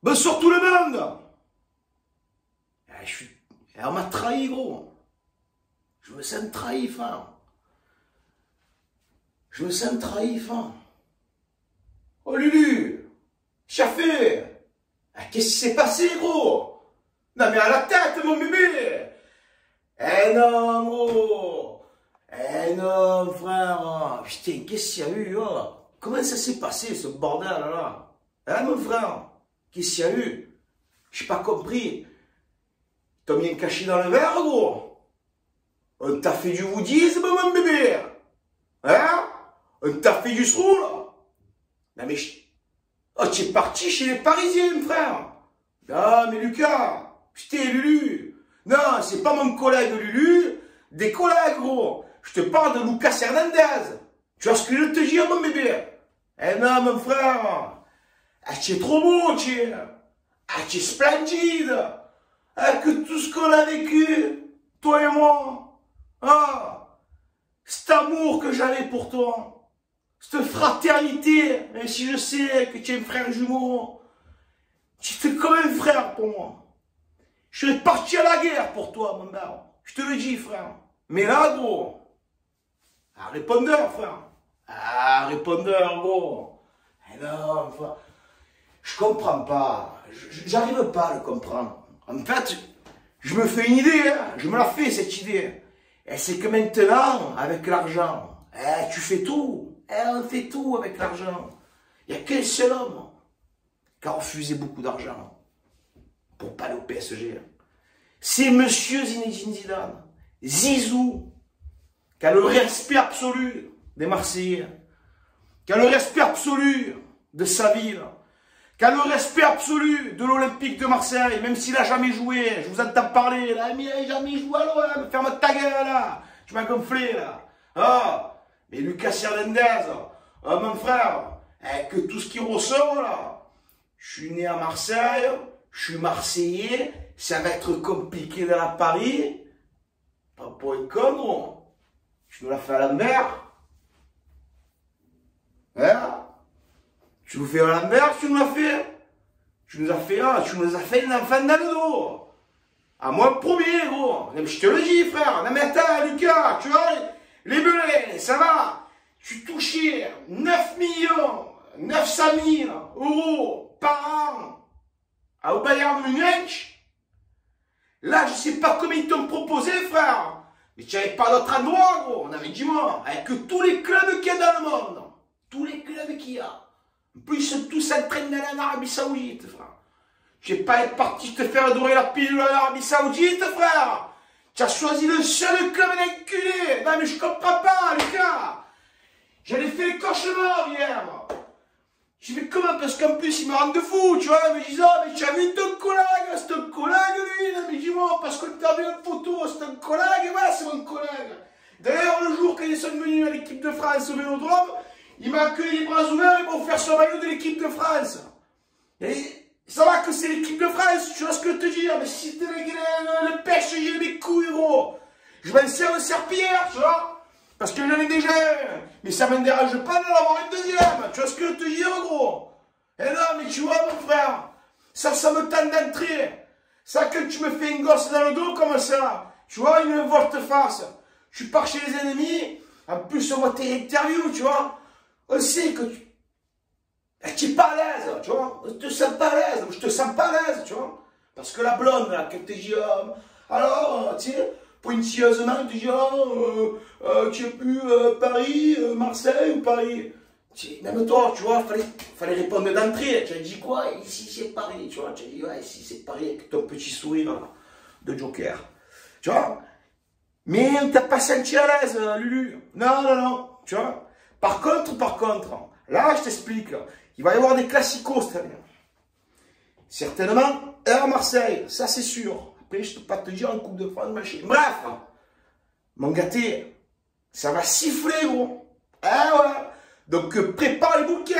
Bonsoir tout le monde. Eh, je suis... Eh, On m'a trahi, gros. Je me sens trahi, frère. Je me sens trahi, frère. Oh, Lulu Chafé eh, Qu'est-ce qui s'est passé, gros? Non, mais à la tête, mon bébé. Eh non, gros. Eh non, frère. Putain, qu'est-ce qu'il y a eu, oh? Comment ça s'est passé, ce bordel, là? Hein, mon frère? Qu'est-ce qu'il y a eu? J'ai pas compris. T'as bien caché dans le verre, gros. On t'a fait du bouddhisme, mon bébé. Hein? On t'a fait du srou, là Non, mais... je- Oh, tu es parti chez les Parisiens, frère. Ah, mais Lucas Putain, Lulu. Non, c'est pas mon collègue Lulu, des collègues, gros. Je te parle de Lucas Hernandez. Tu vois ce que je te dire, mon bébé? Eh non, mon frère ah, tu es. Ah, tu es splendide. Ah, que tout ce qu'on a vécu, toi et moi. Ah, cet amour que j'avais pour toi. Cette fraternité, même si je sais que tu es un frère jumeau. Tu es comme un frère pour moi. Je serais parti à la guerre pour toi, mon gars. Je te le dis, frère. Mais là, gros. Ah, répondeur, frère. Ah, répondeur, gros. Eh non, frère. Je comprends pas. J'arrive pas à le comprendre. En fait, je me fais une idée. hein. Je me la fais, cette idée. Et c'est que maintenant, avec l'argent, eh, tu fais tout. Eh, on fait tout avec l'argent. Il n'y a qu'un seul homme qui a refusé beaucoup d'argent pour pas aller au PSG. C'est Monsieur Zinedine Zidane. Zizou, qui a le respect absolu des Marseillais, qui a le respect absolu de sa ville, qui le respect absolu de l'Olympique de Marseille, même s'il a jamais joué. Je vous entends parler, là, mais il a jamais joué à l'OM. Ferme ta gueule, là. Tu m'as gonflé, là. Ah, mais Lucas Hernandez, ah, mon frère, eh, que tout ce qui ressort, là. Je suis né à Marseille, je suis Marseillais, ça va être compliqué d'aller à Paris. Pas pour être con. Je me la fais à l'envers. Hein tu nous fais à l'envers, tu nous l'as fait. Tu nous as fait, ah, tu nous as fait un enfant dans. À moi premier, gros. Mais je te le dis, frère. Non mais Lucas, tu vois, les belets, ça va. Tu touchais 9 millions, 900 000 euros par an à au Bayern Munich. Là, je sais pas combien ils t'ont proposé, frère. Mais tu n'avais pas d'autre endroit, gros. On avait dis-moi, avec tous les clubs qu'il y a dans le monde. Tous les clubs qu'il y a. Plus, ils sont tous en Arabie Saoudite, frère. Je vais pas être parti te faire adorer la pilule en Arabie Saoudite, frère. Tu as choisi le seul club d'enculé. Non, mais je comprends pas, Lucas. J'allais faire les cauchemars hier. Je fais comment Parce qu'en plus, il me rend de fou, tu vois. Mais je dis, oh, mais tu as vu ton collègue, c'est un collègue, lui. Non, mais dis-moi, parce que t'as vu une photo, c'est un collègue, voilà, c'est mon collègue. D'ailleurs, le jour quand ils sont venus à l'équipe de France au Vélodrome, il m'a accueilli les bras ouverts m'a offert son maillot de l'équipe de France. Et ça va que c'est l'équipe de France, tu vois ce que je te dire, mais si c'était le, le, le pêche, j'ai mes couilles, gros. Je m'en sers de serpillière, tu vois. Parce que j'en ai déjà un. Mais ça me dérange pas d'en avoir une deuxième. Tu vois ce que je te dire, gros Eh non, mais tu vois, mon frère, ça, ça me tente d'entrer. Ça, que tu me fais une gosse dans le dos comme ça, tu vois, une volte-face. Tu pars chez les ennemis, en plus, on voit tes tu vois. Sait que tu, eh, tu es pas à l'aise, tu vois. Je te sens pas à l'aise, je te sens pas à l'aise, tu vois. Parce que la blonde, là, qu'elle te dit, alors, tu sais, pointilleusement, dit, oh, euh, euh, tu es plus euh, Paris, Marseille ou Paris. Tu- Même toi, tu vois, fallait, fallait répondre d'entrée. Tu as dit quoi? Ici, c'est Paris, tu vois. Tu as dit, ouais, ici, c'est Paris, avec ton petit sourire de Joker. Tu vois? Mais on t'a pas senti à l'aise, Lulu. Non, non, non, tu vois? Par contre, par contre, là, je t'explique, il va y avoir des classicos cette année. Certainement, Air Marseille, ça c'est sûr. Après, je ne peux pas te dire en Coupe de France, machin. Bref, mon gâté, ça va siffler, gros. Ah ouais. Donc, euh, prépare les bouquets.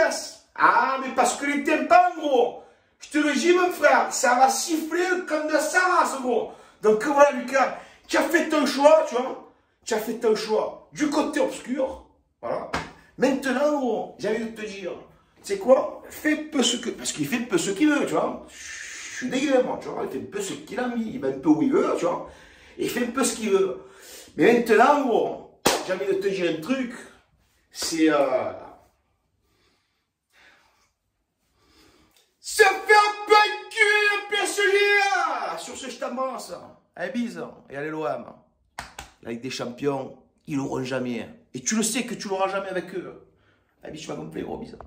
Ah, mais parce que les tympans, gros, je te le dis, mon frère, ça va siffler comme de sa race, gros. Donc, voilà, Lucas, tu as fait ton choix, tu vois. Tu as fait ton choix du côté obscur. Voilà. Maintenant, gros, j'ai envie de te dire, sais quoi Fais peu ce que... Parce qu'il fait peu ce qu'il veut, tu vois. Je suis dégueu, moi, tu vois. Il fait peu ce qu'il a mis. Il va un peu où il veut, tu vois. Il fait un peu ce qu'il veut. Mais maintenant, gros, j'ai envie de te dire un truc. C'est... Euh... Ça fait un peu un cul, le PSG, Sur ce, je t'embrasse. Allez, bise. Et allez, l'OM. Ligue des Champions, ils l'auront jamais. Et tu le sais que tu l'auras jamais avec eux. Allez, je vais complet, gros bisous.